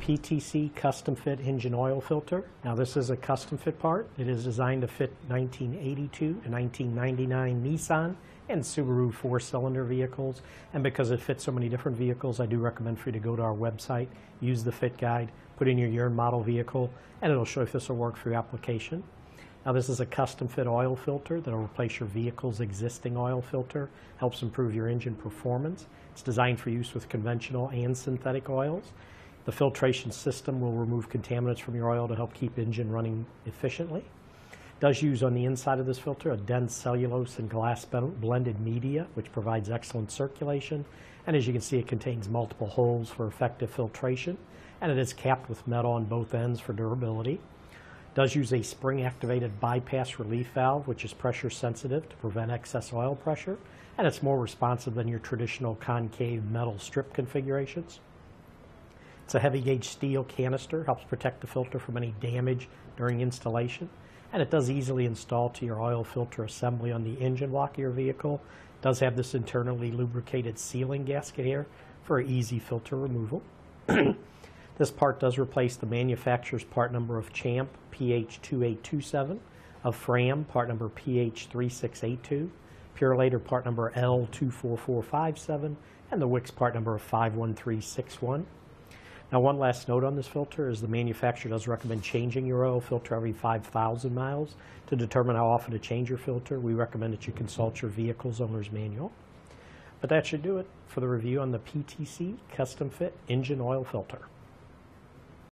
PTC Custom Fit Engine Oil Filter. Now this is a custom fit part. It is designed to fit 1982 to 1999 Nissan and Subaru four-cylinder vehicles. And because it fits so many different vehicles, I do recommend for you to go to our website, use the fit guide, put in your year and model vehicle, and it'll show if this will work for your application. Now this is a custom fit oil filter that will replace your vehicle's existing oil filter, helps improve your engine performance. It's designed for use with conventional and synthetic oils. The filtration system will remove contaminants from your oil to help keep engine running efficiently. Does use on the inside of this filter a dense cellulose and glass blended media, which provides excellent circulation. And as you can see, it contains multiple holes for effective filtration, and it is capped with metal on both ends for durability. Does use a spring-activated bypass relief valve, which is pressure sensitive to prevent excess oil pressure, and it's more responsive than your traditional concave metal strip configurations. It's a heavy gauge steel canister, helps protect the filter from any damage during installation, and it does easily install to your oil filter assembly on the engine block of your vehicle. It does have this internally lubricated sealing gasket here for easy filter removal. this part does replace the manufacturer's part number of CHAMP PH2827, of FRAM part number PH3682, Purolator part number L24457, and the Wix part number of 51361. Now, one last note on this filter is the manufacturer does recommend changing your oil filter every 5,000 miles. To determine how often to change your filter, we recommend that you consult your vehicle's owner's manual. But that should do it for the review on the PTC Custom Fit Engine Oil Filter.